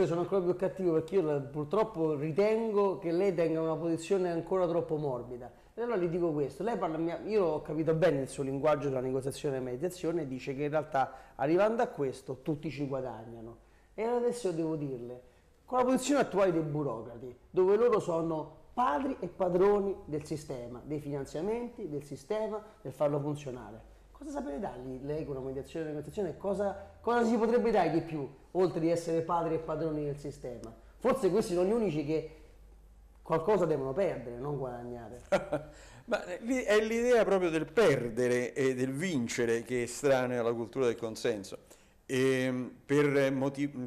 Io sono ancora più cattivo perché io purtroppo ritengo che lei tenga una posizione ancora troppo morbida. E allora gli dico questo, parla, io ho capito bene il suo linguaggio della negoziazione e mediazione, dice che in realtà arrivando a questo tutti ci guadagnano. E adesso devo dirle, con la posizione attuale dei burocrati, dove loro sono padri e padroni del sistema, dei finanziamenti, del sistema, del farlo funzionare. Cosa sapete dargli lei con la mediazione e la negoziazione? Cosa, cosa si potrebbe dargli di più, oltre di essere padri e padroni del sistema? Forse questi sono gli unici che qualcosa devono perdere, non guadagnare. Ma è l'idea proprio del perdere e del vincere che è strana alla cultura del consenso. E per,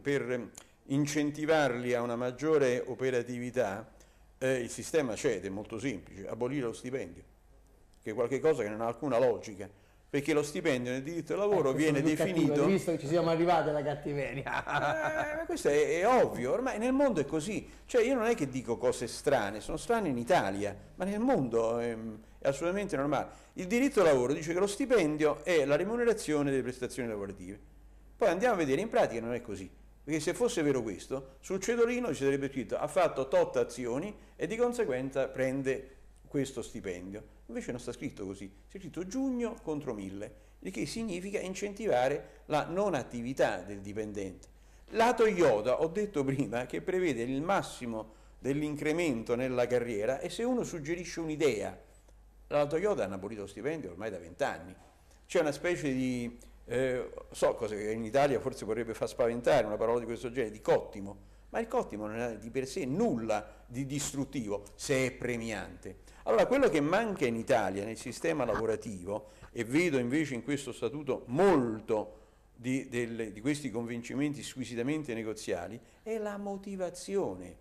per incentivarli a una maggiore operatività, eh, il sistema cede, è molto semplice, abolire lo stipendio, che è qualcosa che non ha alcuna logica, perché lo stipendio nel diritto del lavoro ecco, viene definito... Cattivo, visto che ci siamo arrivati alla cattiveria. eh, questo è, è, ovvio, ormai nel mondo è così, cioè io non è che dico cose strane, sono strane in Italia, ma nel mondo è, è assolutamente normale. Il diritto del lavoro dice che lo stipendio è la remunerazione delle prestazioni lavorative, poi andiamo a vedere, in pratica non è così. Perché se fosse vero questo, sul cedolino ci sarebbe scritto ha fatto tot azioni e di conseguenza prende questo stipendio. Invece non sta scritto così, c'è scritto giugno contro mille, il che significa incentivare la non attività del dipendente. La Toyota, ho detto prima, che prevede il massimo dell'incremento nella carriera e se uno suggerisce un'idea, la Toyota ha abolito lo stipendio ormai da vent'anni, c'è una specie di eh, so cosa che in Italia forse vorrebbe far spaventare una parola di questo genere, di cottimo, ma il cottimo non ha di per sé nulla di distruttivo se è premiante. Allora quello che manca in Italia nel sistema lavorativo, e vedo invece in questo statuto molto di, delle, di questi convincimenti squisitamente negoziali, è la motivazione.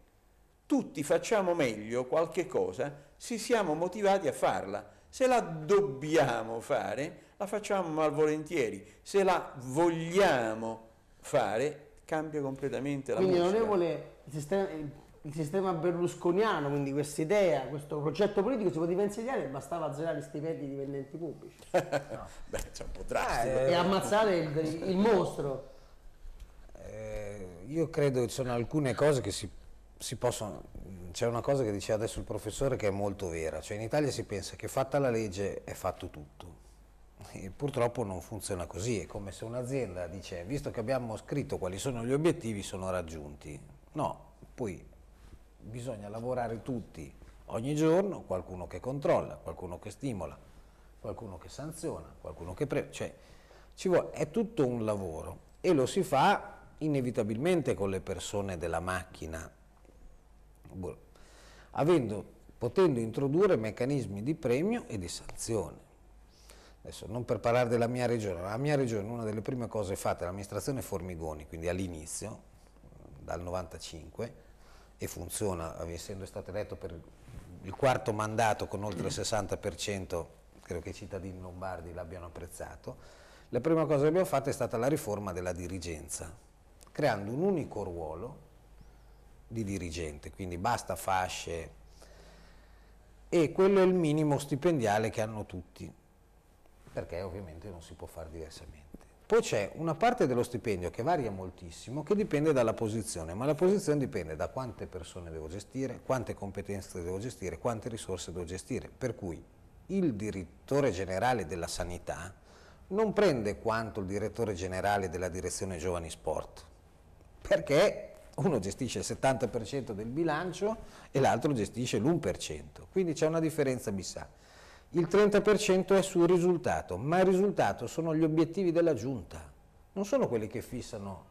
Tutti facciamo meglio qualche cosa se siamo motivati a farla. Se la dobbiamo fare, la facciamo malvolentieri, se la vogliamo fare cambia completamente la Quindi onorevole, il sistema, il sistema berlusconiano, quindi questa idea, questo progetto politico si poteva insegnare e bastava azzerare gli stipendi di dipendenti pubblici. No. Beh, c'è un po' drastico. Eh, e ammazzare il, il mostro. Eh, io credo che ci sono alcune cose che si, si possono... C'è una cosa che diceva adesso il professore che è molto vera, cioè in Italia si pensa che fatta la legge è fatto tutto e purtroppo non funziona così, è come se un'azienda dice visto che abbiamo scritto quali sono gli obiettivi sono raggiunti. No, poi bisogna lavorare tutti ogni giorno, qualcuno che controlla, qualcuno che stimola, qualcuno che sanziona, qualcuno che pre... cioè vuole, è tutto un lavoro e lo si fa inevitabilmente con le persone della macchina, avendo, potendo introdurre meccanismi di premio e di sanzione. Adesso non per parlare della mia regione, la mia regione una delle prime cose fatte dall'amministrazione Formigoni, quindi all'inizio, dal 95, e funziona, essendo stato eletto per il quarto mandato con oltre il 60%, credo che i cittadini lombardi l'abbiano apprezzato, la prima cosa che abbiamo fatto è stata la riforma della dirigenza, creando un unico ruolo di dirigente, quindi basta fasce, e quello è il minimo stipendiale che hanno tutti perché ovviamente non si può fare diversamente. Poi c'è una parte dello stipendio che varia moltissimo, che dipende dalla posizione, ma la posizione dipende da quante persone devo gestire, quante competenze devo gestire, quante risorse devo gestire, per cui il direttore generale della sanità non prende quanto il direttore generale della direzione giovani sport, perché uno gestisce il 70% del bilancio e l'altro gestisce l'1%, quindi c'è una differenza bissà il 30% è sul risultato, ma il risultato sono gli obiettivi della giunta, non sono quelli che fissano.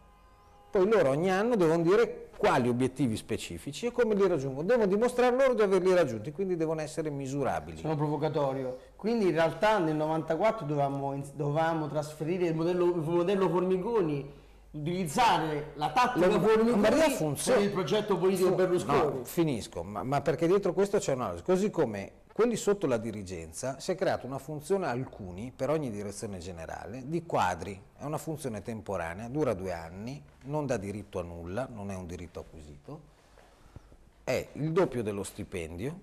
Poi loro ogni anno devono dire quali obiettivi specifici e come li raggiungono, devono dimostrare loro di averli raggiunti, quindi devono essere misurabili. Sono provocatorio. Quindi in realtà nel 94 dovevamo, dovevamo trasferire il modello, il modello Formigoni utilizzare la tattica la, Formigoni per il progetto politico Berlusconi. No, finisco, ma, ma perché dietro questo c'è un'analisi, così come quelli sotto la dirigenza si è creata una funzione alcuni per ogni direzione generale di quadri, è una funzione temporanea, dura due anni, non dà diritto a nulla, non è un diritto acquisito, è il doppio dello stipendio,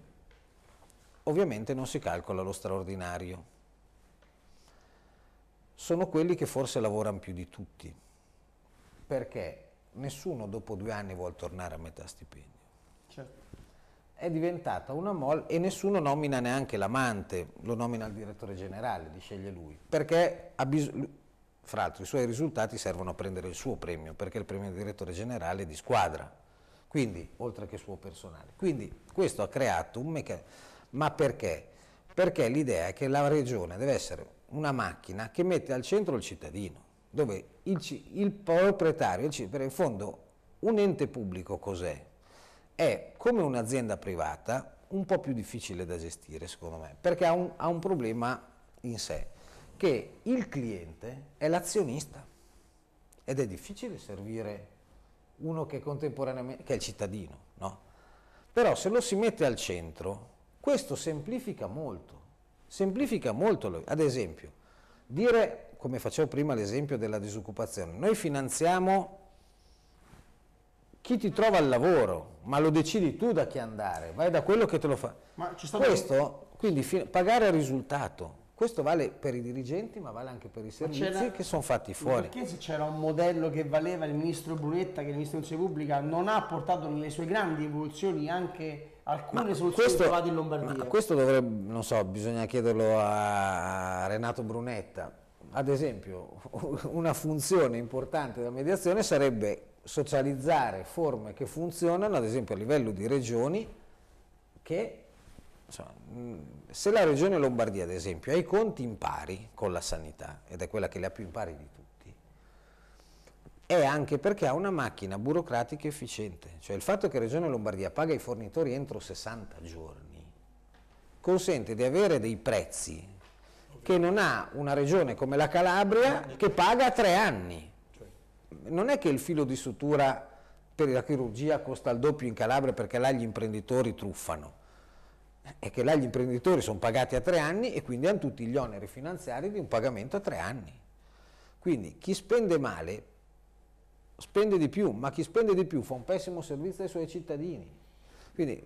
ovviamente non si calcola lo straordinario. Sono quelli che forse lavorano più di tutti. Perché? nessuno dopo due anni vuole tornare a metà stipendio. È diventata una mol e nessuno nomina neanche l'amante, lo nomina il direttore generale, li sceglie lui, perché ha bisogno, fra l'altro i suoi risultati servono a prendere il suo premio, perché il premio di direttore generale è di squadra, quindi oltre che suo personale. Quindi questo ha creato un meccanismo, ma perché? Perché l'idea è che la regione deve essere una macchina che mette al centro il cittadino, dove il, il proprietario, il, per in fondo un ente pubblico cos'è? È come un'azienda privata un po' più difficile da gestire secondo me, perché ha un, ha un problema in sé, che il cliente è l'azionista ed è difficile servire uno che contemporaneamente, che è il cittadino, no? Però se lo si mette al centro, questo semplifica molto, semplifica molto, ad esempio, dire, come facevo prima l'esempio della disoccupazione, noi finanziamo chi ti trova il lavoro, ma lo decidi tu da chi andare, vai da quello che te lo fa. Questo, quindi pagare il risultato, questo vale per i dirigenti ma vale anche per i servizi che sono fatti fuori. Perché se c'era un modello che valeva il ministro Brunetta, che il ministro della Pubblica non ha portato nelle sue grandi evoluzioni anche alcune ma soluzioni questo, trovate in Lombardia? questo dovrebbe, non so, bisogna chiederlo a, a Renato Brunetta. Ad esempio, una funzione importante della mediazione sarebbe socializzare forme che funzionano, ad esempio a livello di regioni, che insomma, se la regione Lombardia, ad esempio, ha i conti in pari con la sanità, ed è quella che li ha più in pari di tutti, è anche perché ha una macchina burocratica efficiente. Cioè il fatto che Regione Lombardia paga i fornitori entro 60 giorni consente di avere dei prezzi che non ha una regione come la Calabria che paga tre anni. Non è che il filo di sutura per la chirurgia costa il doppio in Calabria perché là gli imprenditori truffano è che là gli imprenditori sono pagati a tre anni e quindi hanno tutti gli oneri finanziari di un pagamento a tre anni. Quindi chi spende male spende di più, ma chi spende di più fa un pessimo servizio ai suoi cittadini. Quindi,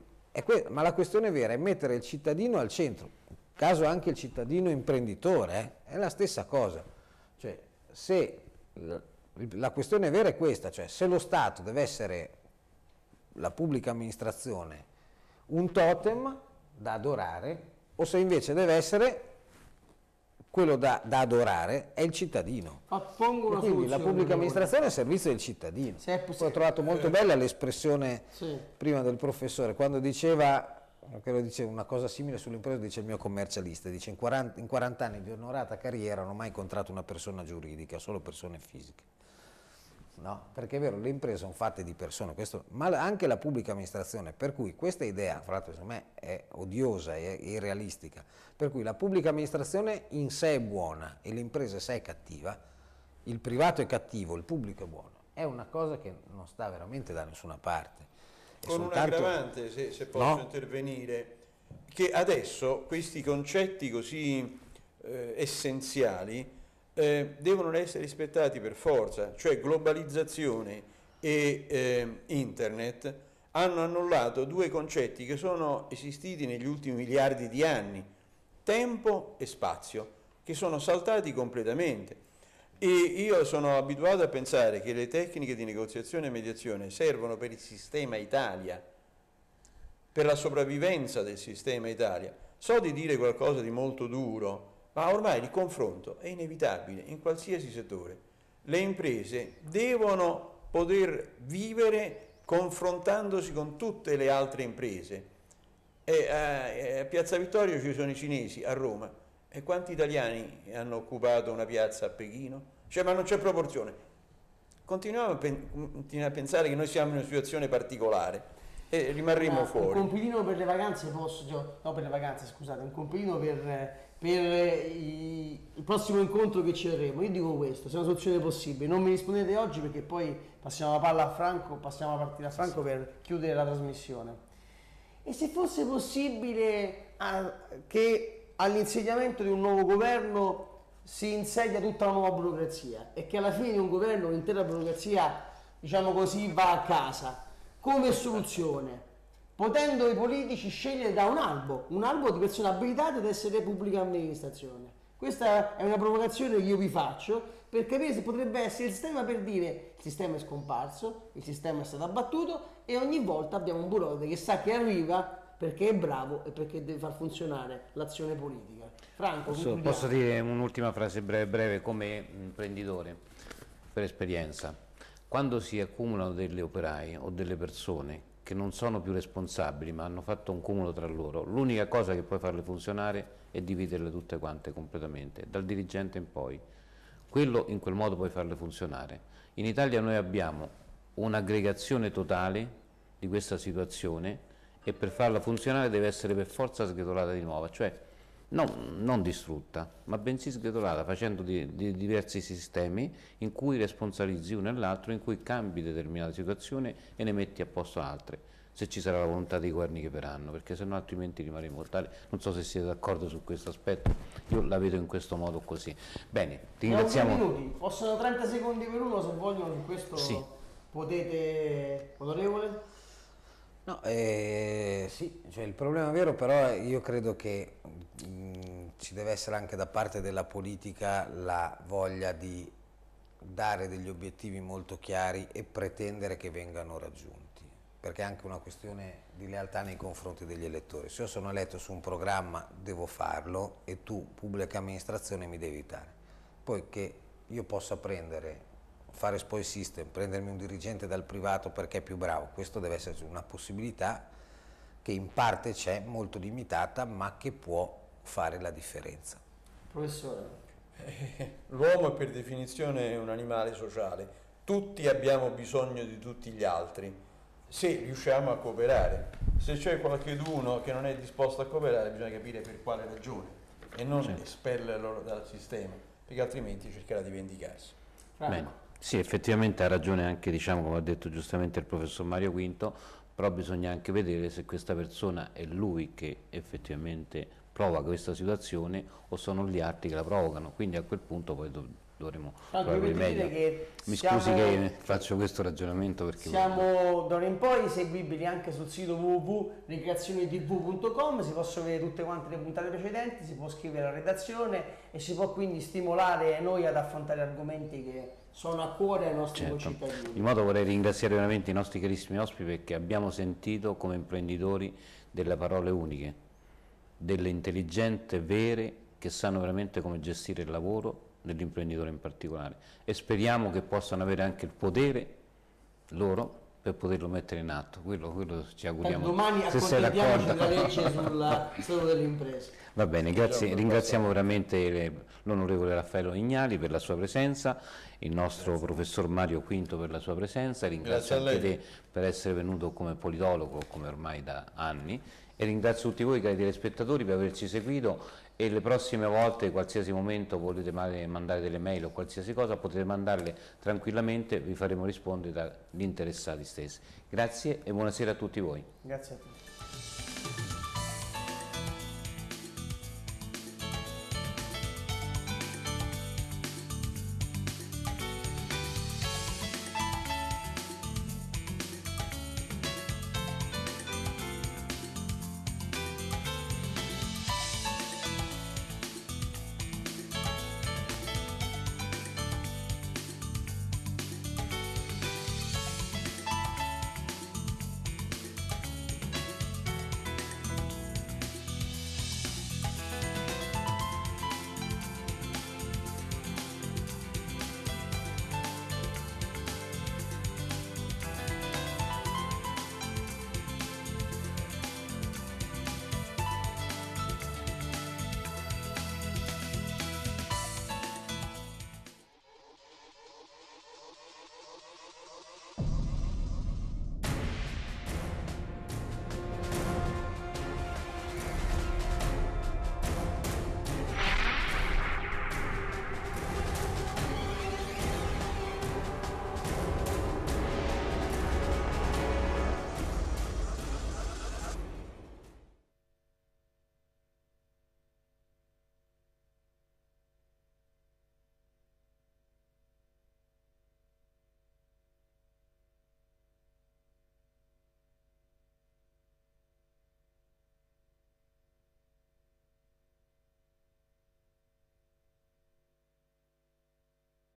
ma la questione vera è mettere il cittadino al centro, caso anche il cittadino imprenditore, eh, è la stessa cosa. Cioè, se la questione vera è questa, cioè se lo Stato deve essere la pubblica amministrazione un totem, da adorare o se invece deve essere quello da, da adorare è il cittadino. Pongo quindi la pubblica amministrazione è al servizio del cittadino. Ho trovato molto bella l'espressione sì. prima del professore, quando diceva, diceva una cosa simile sull'impresa, dice il mio commercialista, dice in 40, in 40 anni di onorata carriera non ho mai incontrato una persona giuridica, solo persone fisiche no? perché è vero, le imprese sono fatte di persone, questo, ma anche la pubblica amministrazione, per cui questa idea, fra l'altro secondo me è odiosa, è irrealistica, per cui la pubblica amministrazione in sé è buona e l'impresa in sé è cattiva, il privato è cattivo, il pubblico è buono, è una cosa che non sta veramente da nessuna parte. Con soltanto... un aggravante, se, se posso no? intervenire, che adesso questi concetti così eh, essenziali eh, devono essere rispettati per forza, cioè globalizzazione e eh, internet hanno annullato due concetti che sono esistiti negli ultimi miliardi di anni, tempo e spazio, che sono saltati completamente. E io sono abituato a pensare che le tecniche di negoziazione e mediazione servono per il sistema Italia, per la sopravvivenza del sistema Italia. So di dire qualcosa di molto duro, ma ormai il confronto è inevitabile in qualsiasi settore. Le imprese devono poter vivere confrontandosi con tutte le altre imprese. E a, a Piazza Vittorio ci sono i cinesi, a Roma. E quanti italiani hanno occupato una piazza a Pechino? Cioè, ma non c'è proporzione. Continuiamo a, pen a, pensare che noi siamo in una situazione particolare e rimarremo ma fuori. Un compilino per le vacanze posso, cioè, no per le vacanze scusate, un compilino per per i, il prossimo incontro che ci avremo. Io dico questo, se è una soluzione possibile, non mi rispondete oggi perché poi passiamo la palla a Franco, passiamo la partita a Franco per chiudere la trasmissione. E se fosse possibile a, che all'insediamento di un nuovo governo si insedia tutta una nuova burocrazia e che alla fine di un governo l'intera burocrazia, diciamo così, va a casa come soluzione potendo i politici scegliere da un albo, un albo di persone abilitate ad essere pubblica amministrazione. Questa è una provocazione che io vi faccio per capire se potrebbe essere il sistema per dire il sistema è scomparso, il sistema è stato abbattuto e ogni volta abbiamo un burocrate che sa che arriva perché è bravo e perché deve far funzionare l'azione politica. Franco, posso, posso dire un'ultima frase breve, breve come imprenditore, per esperienza. Quando si accumulano delle operai o delle persone che non sono più responsabili ma hanno fatto un cumulo tra loro, l'unica cosa che puoi farle funzionare è dividerle tutte quante completamente, dal dirigente in poi quello in quel modo puoi farle funzionare. In Italia noi abbiamo un'aggregazione totale di questa situazione e per farla funzionare deve essere per forza sgretolata di nuovo, cioè non, non distrutta, ma bensì sgretolata facendo di, di diversi sistemi in cui responsabilizzi uno e l'altro, in cui cambi determinate situazioni e ne metti a posto altre se ci sarà la volontà dei governi che verranno, perché se no altrimenti rimarremo mortali. Non so se siete d'accordo su questo aspetto, io la vedo in questo modo così. Bene, ti ringraziamo. minuti, possono 30 secondi per uno se vogliono, in questo sì. potete, onorevole? No, eh, sì, cioè il problema vero però io credo che mm, ci deve essere anche da parte della politica la voglia di dare degli obiettivi molto chiari e pretendere che vengano raggiunti perché è anche una questione di lealtà nei confronti degli elettori. Se io sono eletto su un programma devo farlo e tu, pubblica amministrazione, mi devi dare. Poi che io possa prendere, fare spoil system, prendermi un dirigente dal privato perché è più bravo, questo deve essere una possibilità che in parte c'è, molto limitata, ma che può fare la differenza. Professore. L'uomo è per definizione un animale sociale, tutti abbiamo bisogno di tutti gli altri se riusciamo a cooperare. Se c'è qualcuno che non è disposto a cooperare bisogna capire per quale ragione e non certo. espellerlo dal sistema, perché altrimenti cercherà di vendicarsi. Bene. Sì, effettivamente ha ragione anche, diciamo, come ha detto giustamente il professor Mario Quinto, però bisogna anche vedere se questa persona è lui che effettivamente provoca questa situazione o sono gli atti che la provocano, quindi a quel punto poi dovremo no, meglio. Mi siamo, scusi che faccio questo ragionamento perché... Siamo d'ora in poi seguibili anche sul sito www.ricreazionitv.com, si possono vedere tutte quante le puntate precedenti, si può scrivere alla redazione e si può quindi stimolare noi ad affrontare argomenti che sono a cuore ai nostri certo. cittadini. In modo vorrei ringraziare veramente i nostri carissimi ospiti perché abbiamo sentito come imprenditori delle parole uniche, delle intelligenti vere che sanno veramente come gestire il lavoro dell'imprenditore in particolare e speriamo che possano avere anche il potere loro per poterlo mettere in atto, quello, quello ci auguriamo. Domani accontentiamoci della legge sulla storia delle imprese. Va bene, grazie, ringraziamo veramente l'onorevole Raffaello Ignali per la sua presenza, il nostro grazie. professor Mario Quinto per la sua presenza, ringrazio anche te per essere venuto come politologo, come ormai da anni, e ringrazio tutti voi cari telespettatori per averci seguito e le prossime volte, qualsiasi momento volete mandare delle mail o qualsiasi cosa, potete mandarle tranquillamente, vi faremo rispondere dagli interessati stessi. Grazie e buonasera a tutti voi. Grazie a tutti.